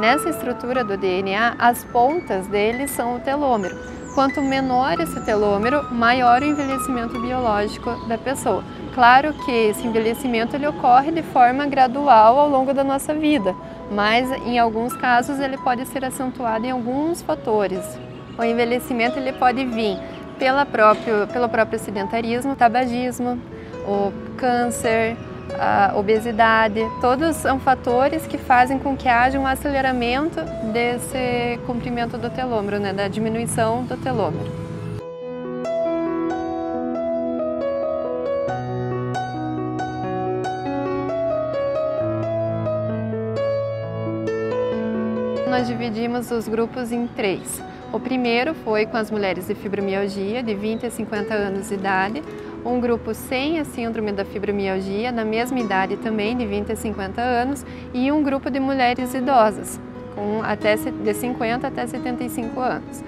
Nessa estrutura do DNA, as pontas dele são o telômero. Quanto menor esse telômero, maior o envelhecimento biológico da pessoa. Claro que esse envelhecimento ele ocorre de forma gradual ao longo da nossa vida, mas em alguns casos ele pode ser acentuado em alguns fatores. O envelhecimento ele pode vir pela próprio, pelo próprio sedentarismo, tabagismo, o câncer, a obesidade, todos são fatores que fazem com que haja um aceleramento desse comprimento do telômero, né, da diminuição do telômero. Nós dividimos os grupos em três. O primeiro foi com as mulheres de fibromialgia, de 20 a 50 anos de idade, um grupo sem a síndrome da fibromialgia, na mesma idade também, de 20 a 50 anos, e um grupo de mulheres idosas, com até de 50 até 75 anos.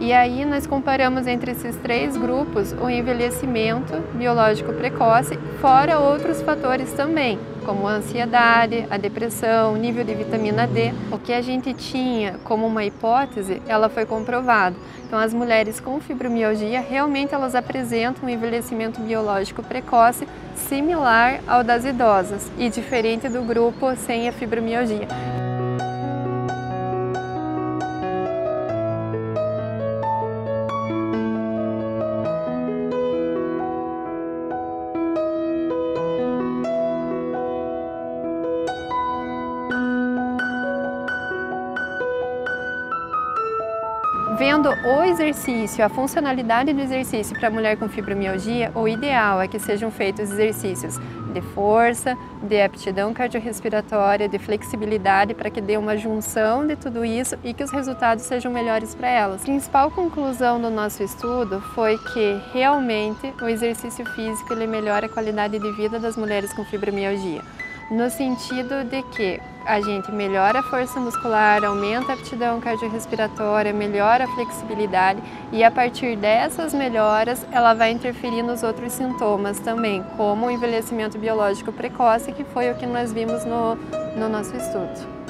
E aí nós comparamos entre esses três grupos o envelhecimento biológico precoce, fora outros fatores também, como a ansiedade, a depressão, nível de vitamina D. O que a gente tinha como uma hipótese, ela foi comprovada. Então as mulheres com fibromialgia realmente elas apresentam um envelhecimento biológico precoce similar ao das idosas e diferente do grupo sem a fibromialgia. Vendo o exercício, a funcionalidade do exercício para a mulher com fibromialgia, o ideal é que sejam feitos exercícios de força, de aptidão cardiorrespiratória, de flexibilidade, para que dê uma junção de tudo isso e que os resultados sejam melhores para elas. A principal conclusão do nosso estudo foi que realmente o exercício físico ele melhora a qualidade de vida das mulheres com fibromialgia no sentido de que a gente melhora a força muscular, aumenta a aptidão cardiorrespiratória, melhora a flexibilidade e a partir dessas melhoras ela vai interferir nos outros sintomas também, como o envelhecimento biológico precoce, que foi o que nós vimos no, no nosso estudo.